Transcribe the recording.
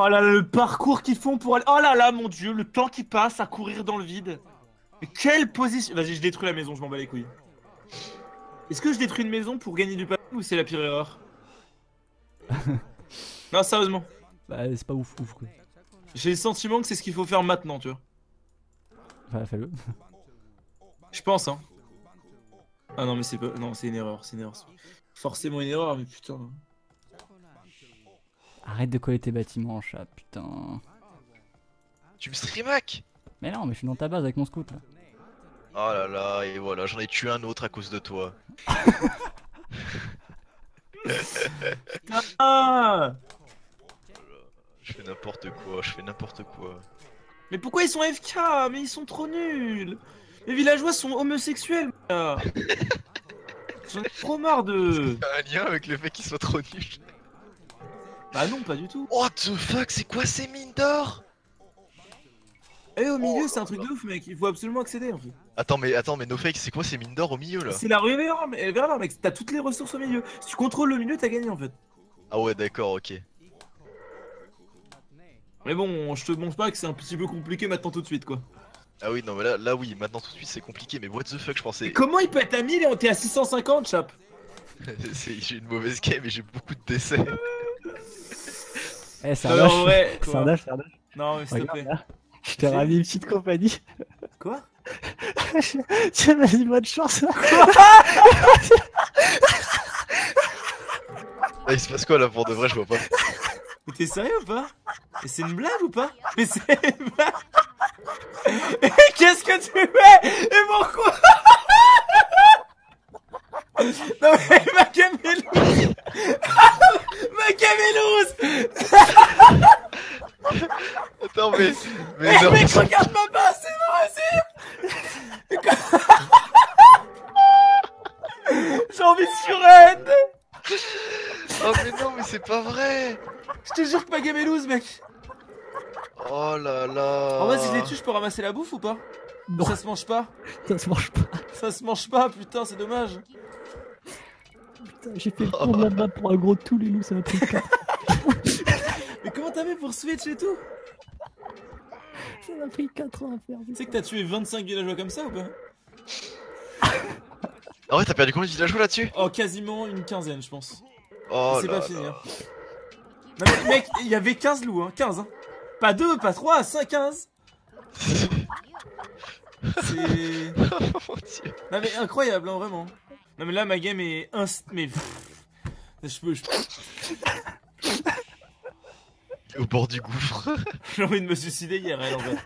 Oh là là, le parcours qu'ils font pour aller. Oh là là, mon dieu, le temps qui passe à courir dans le vide. Mais quelle position. Vas-y, je détruis la maison, je m'en bats les couilles. Est-ce que je détruis une maison pour gagner du papier ou c'est la pire erreur Non, sérieusement. Bah, c'est pas ouf, ouf quoi. J'ai le sentiment que c'est ce qu'il faut faire maintenant, tu vois. Enfin, fais-le. Je pense, hein. Ah non, mais c'est pas. Non, c'est une erreur, c'est une erreur. Forcément une erreur, mais putain. Arrête de coller tes bâtiments, chat, putain. Tu me streamac Mais non, mais je suis dans ta base avec mon scout là. Oh là là, et voilà, j'en ai tué un autre à cause de toi. Ah Je fais n'importe quoi, je fais n'importe quoi. Mais pourquoi ils sont FK Mais ils sont trop nuls Les villageois sont homosexuels. J'en ai trop marre de. T'as un lien avec le fait qu'il soit trop nul. Bah non, pas du tout. What the fuck, c'est quoi ces mines d'or? Eh, au milieu, c'est un truc de ouf, mec. Il faut absolument accéder, en fait. Attends, mais attends, mais no fake, c'est quoi ces mines d'or au milieu là? C'est la rue vers mais vers là, mec. T'as toutes les ressources au milieu. Si tu contrôles le milieu, t'as gagné, en fait. Ah ouais, d'accord, ok. Mais bon, je te montre pas que c'est un petit peu compliqué maintenant tout de suite, quoi. Ah oui, non, mais là, là oui, maintenant tout de suite c'est compliqué, mais what the fuck, je Mais pensais. comment il peut être à 1000 et on était à 650, chap? J'ai une mauvaise game et j'ai beaucoup de décès. Eh, c'est Non, un mais dash. en vrai, C'est quoi. un dash, c'est un dash. Non, mais s'il te plaît. là. Je t'ai ramené une petite compagnie. Quoi? Tiens, vas-y, bonne chance. Ah, il se passe quoi là pour de vrai, je vois pas. Mais t'es sérieux ou pas? Mais c'est une blague ou pas? Mais c'est une blague Et qu'est-ce que tu fais? Et pourquoi? Non mais Macamélouse Macamélouse Attends, mais. Mais Mais non, mec, regarde ma base, c'est pas possible J'ai envie de surrend oh, mais non, mais c'est pas vrai. Je te jure que Macamélouse, mec. Oh là là. En vrai, si je les tue, je peux ramasser la bouffe ou pas? Non, Ça se mange pas. Ça se mange pas. Ça se mange pas, putain, c'est dommage. Putain, j'ai fait le tour de la map pour un gros tout, les loups, c'est un truc. Mais comment t'as fait pour switch et tout? Ça m'a pris 4 ans à faire. Tu sais que t'as tué 25 villageois comme ça ou pas Ah ouais, t'as perdu combien de villageois là-dessus? Oh, quasiment une quinzaine, je pense. Oh c'est pas fini. là. hein. Non mais mec, il y avait 15 loups, hein. 15, hein. Pas 2, pas 3, 5, 15. C'est. Oh mon dieu. Non mais incroyable, hein, vraiment. Non mais là, ma game est inst. Mais. Je peux. je- Au bord du gouffre. J'ai envie de me suicider hier, elle, en fait.